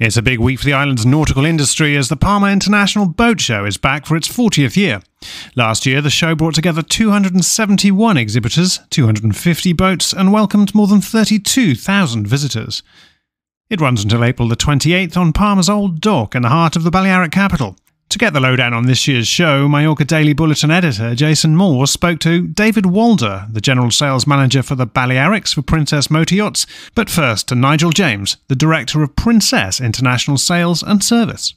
It's a big week for the island's nautical industry as the Palma International Boat Show is back for its 40th year. Last year, the show brought together 271 exhibitors, 250 boats, and welcomed more than 32,000 visitors. It runs until April the 28th on Palma's Old Dock in the heart of the Balearic capital. To get the lowdown on this year's show, Mallorca Daily Bulletin editor Jason Moore spoke to David Walder, the general sales manager for the Balearics for Princess Motor Yachts, but first to Nigel James, the director of Princess International Sales and Service.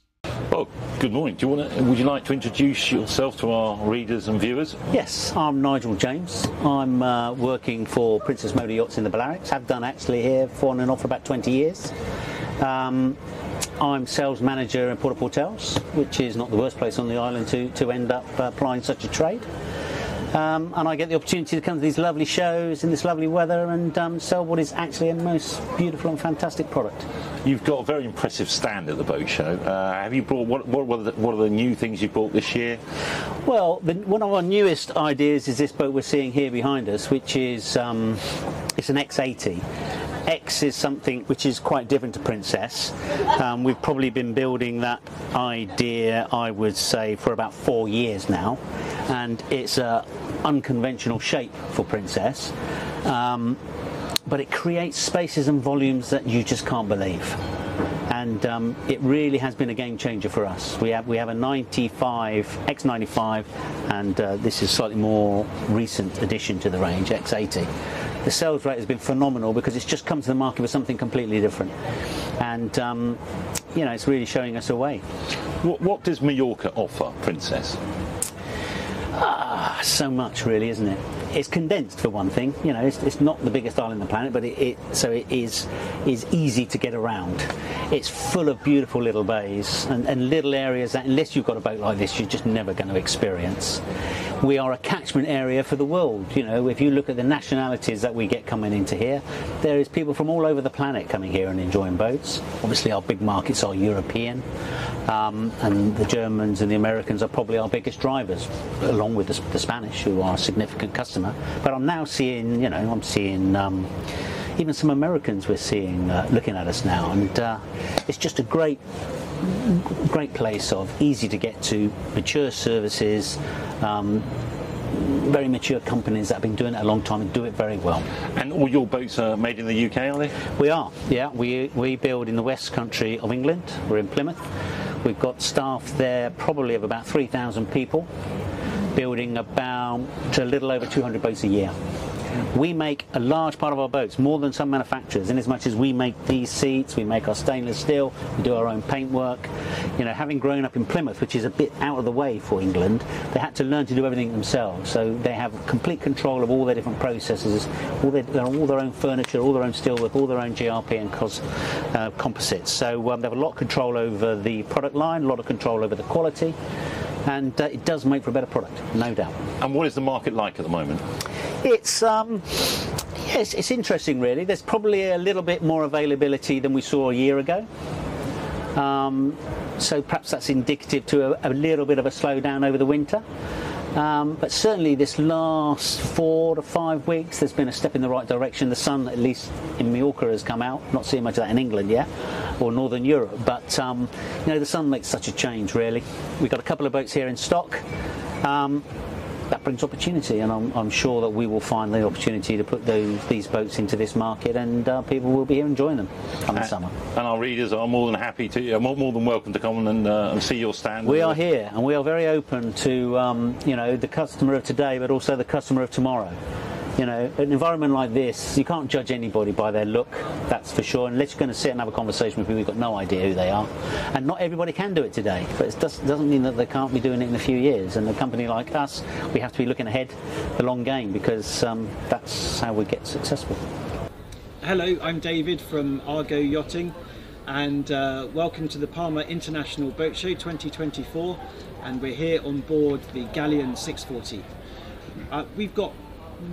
Well, good morning. Do you want to, would you like to introduce yourself to our readers and viewers? Yes, I'm Nigel James. I'm uh, working for Princess Motor Yachts in the Balearics. Have done actually here for on and off for about 20 years. Um, I'm sales manager in Puerto Portals, which is not the worst place on the island to, to end up uh, applying such a trade. Um, and I get the opportunity to come to these lovely shows in this lovely weather and um, sell what is actually a most beautiful and fantastic product. You've got a very impressive stand at the boat show. Uh, have you brought what, what, what, are the, what, are the, new things you brought this year? Well, the, one of our newest ideas is this boat we're seeing here behind us, which is um, it's an X80 X is something which is quite different to Princess. Um, we've probably been building that idea, I would say, for about four years now, and it's a unconventional shape for Princess. Um, but it creates spaces and volumes that you just can't believe and um, it really has been a game changer for us. We have we have a 95 X95, and uh, this is slightly more recent addition to the range X80 the sales rate has been phenomenal because it's just come to the market with something completely different. And, um, you know, it's really showing us a way. What, what does Mallorca offer, Princess? Ah, so much, really, isn't it? It's condensed for one thing. You know, it's, it's not the biggest island on the planet, but it, it, so it is is easy to get around. It's full of beautiful little bays and, and little areas that, unless you've got a boat like this, you're just never going to experience we are a catchment area for the world. You know, if you look at the nationalities that we get coming into here, there is people from all over the planet coming here and enjoying boats. Obviously, our big markets are European, um, and the Germans and the Americans are probably our biggest drivers, along with the, the Spanish, who are significant customer. But I'm now seeing, you know, I'm seeing. Um, even some Americans we're seeing uh, looking at us now, and uh, it's just a great great place of easy to get to, mature services, um, very mature companies that have been doing it a long time and do it very well. And all your boats are made in the UK, are they? We are, yeah. We, we build in the west country of England. We're in Plymouth. We've got staff there probably of about 3,000 people, building about a little over 200 boats a year. We make a large part of our boats, more than some manufacturers, in as much as we make these seats, we make our stainless steel, we do our own paintwork. You know, having grown up in Plymouth, which is a bit out of the way for England, they had to learn to do everything themselves. So they have complete control of all their different processes, all their, all their own furniture, all their own steelwork, all their own GRP and cos, uh, composites. So um, they have a lot of control over the product line, a lot of control over the quality and uh, it does make for a better product, no doubt. And what is the market like at the moment? It's um, yes, it's interesting really. There's probably a little bit more availability than we saw a year ago. Um, so perhaps that's indicative to a, a, little bit of a slowdown over the winter. Um, but certainly, this last four to five weeks, there's been a step in the right direction. The sun, at least in Mallorca, has come out. Not seeing much of that in England yet, or Northern Europe. But um, you know, the sun makes such a change. Really, we've got a couple of boats here in stock. Um, that brings opportunity, and I'm, I'm, sure that we will find the opportunity to put those, these boats into this market, and uh, people will be here enjoying them come and, summer. And our readers are more than happy to, uh, more, more than welcome to come and, uh, and, see your stand. We are here, and we are very open to um, you know the customer of today, but also the customer of tomorrow. You know, an environment like this, you can't judge anybody by their look, that's for sure, unless you're going to sit and have a conversation with people who've got no idea who they are. And not everybody can do it today, but it does, doesn't mean that they can't be doing it in a few years. And a company like us, we have to be looking ahead the long game because um, that's how we get successful. Hello, I'm David from Argo Yachting and uh, welcome to the Palma International Boat Show 2024 and we're here on board the Galeon 640. Uh, we've got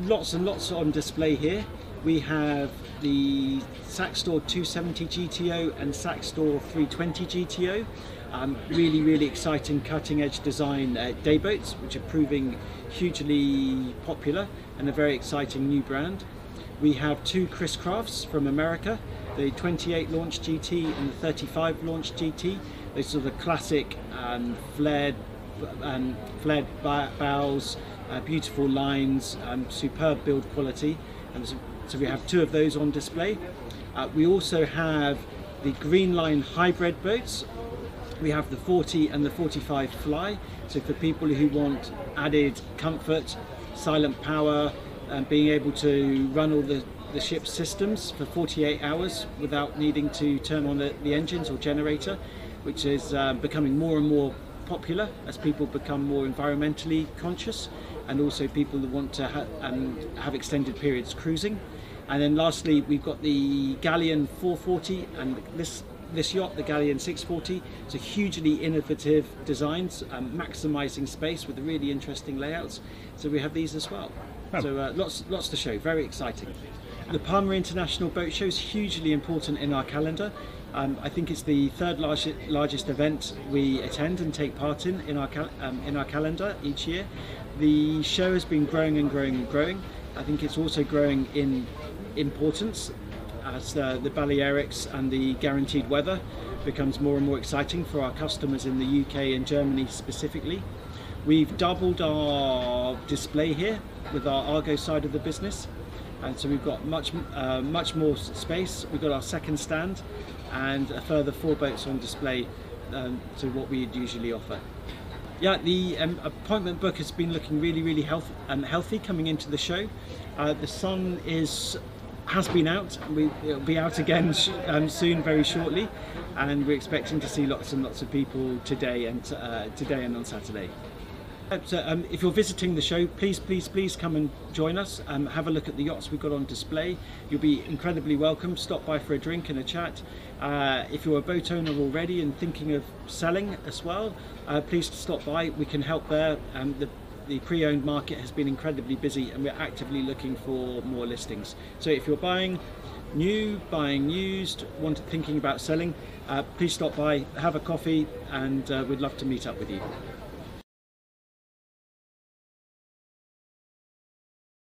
lots and lots on display here. We have the Saxdor 270 GTO and Saxdor 320 GTO. Um, really, really exciting cutting edge design uh, day boats, which are proving hugely popular and a very exciting new brand. We have two Chris Crafts from America, the 28 launch GT and the 35 launch GT. Those are the classic um, flared, um, flared bows, uh, beautiful lines, um, superb build quality. And so, we have two of those on display. Uh, we also have the Greenline hybrid boats. We have the 40 and the 45 Fly. So for people who want added comfort, silent power, and being able to run all the, the ship's systems for 48 hours without needing to turn on the, the engines or generator, which is uh, becoming more and more popular as people become more environmentally conscious and also people that want to ha um, have extended periods cruising. And then lastly, we've got the Galeon 440 and this this yacht, the Galeon 640, it's a hugely innovative designs, um, maximising space with really interesting layouts. So we have these as well. Oh. So uh, lots, lots to show. Very exciting. The Palma International Boat Show is hugely important in our calendar. Um, I think it's the third largest, largest event we attend and take part in in our um, in our calendar each year. The show has been growing and growing and growing. I think it's also growing in importance as uh, the Balearics and the guaranteed weather becomes more and more exciting for our customers in the UK and Germany specifically. We've doubled our display here with our Argo side of the business and so we've got much uh, much more space. We've got our second stand and a further four boats on display um, to what we'd usually offer. Yeah, the um, appointment book has been looking really, really health um, healthy coming into the show. Uh, the sun is has been out. We, it'll be out again um, soon, very shortly, and we're expecting to see lots and lots of people today and uh, today and on Saturday. Uh, so, um, if you're visiting the show, please, please, please come and join us. Um, have a look at the yachts we've got on display. You'll be incredibly welcome. Stop by for a drink and a chat. Uh, if you're a boat owner already and thinking of selling as well, uh, please stop by. We can help there. Um, the the pre-owned market has been incredibly busy and we're actively looking for more listings. So if you're buying new, buying used, want thinking about selling, uh, please stop by, have a coffee and uh, we'd love to meet up with you.